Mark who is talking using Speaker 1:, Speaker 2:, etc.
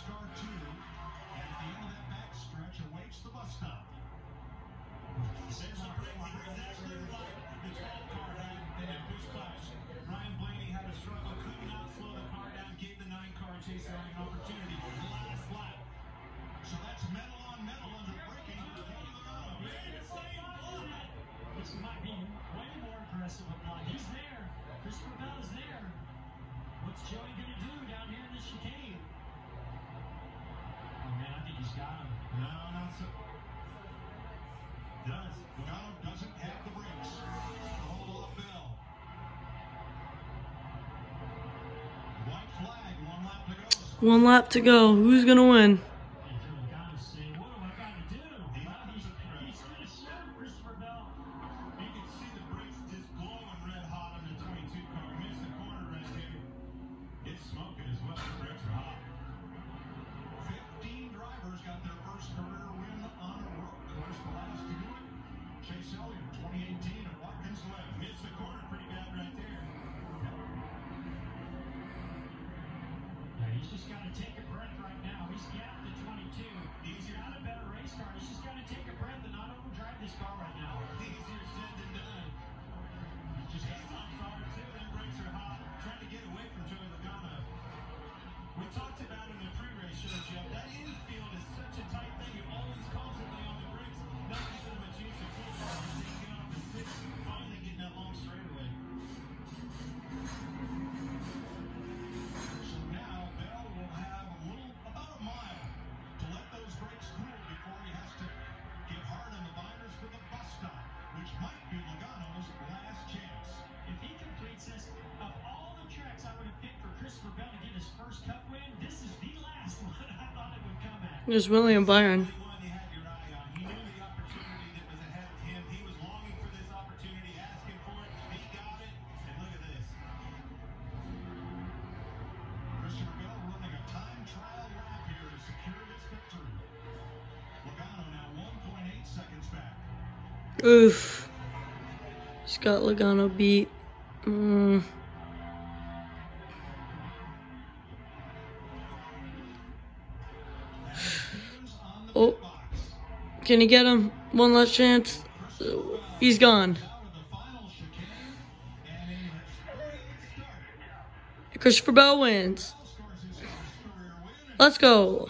Speaker 1: NASCAR 2. And at the end of that back stretch awaits the bus stop.
Speaker 2: There's a break exactly like the 12 car had that push clash. Ryan Blaney had a struggle, could not slow the car down, gave the 9 car Chase an opportunity. Last lap.
Speaker 1: So that's metal on metal under braking.
Speaker 2: The.
Speaker 3: This might be way more aggressive apply. He's there. Christopher got him.
Speaker 1: No, not so. Does. Logano doesn't have the brakes. Hold Bell. White flag, one lap to go.
Speaker 4: One lap to go. Who's gonna win?
Speaker 3: And Drew Logano saying, what do I gotta do? Well, he's, he's gonna show Christopher Bell.
Speaker 2: You can see the brakes just glowing red hot on the 22 car. Missed the corner right here. It's smoking as well.
Speaker 1: Got their first career win on a road course. The last to do it, Chase Elliott, 2018 at Watkins Glen.
Speaker 2: Missed the corner pretty bad right there.
Speaker 3: Yeah, he's just gotta take a breath right now. He's gapped to 22. He's got a better race
Speaker 1: might be Logano's last chance.
Speaker 3: If he completes this, of all the tracks I would have picked for Christopher Bell to get his first cup win, this is the last one I thought it would come at.
Speaker 4: There's William Byron.
Speaker 2: The one you had your eye on. He knew the opportunity that was ahead of him. He was longing for this opportunity, asking for it. He got.
Speaker 1: Logano now 1.8 seconds back.
Speaker 4: Oof. Scott Logano beat. Mm. Oh. Can he get him? One last chance. He's gone. Christopher Bell wins. Let's go.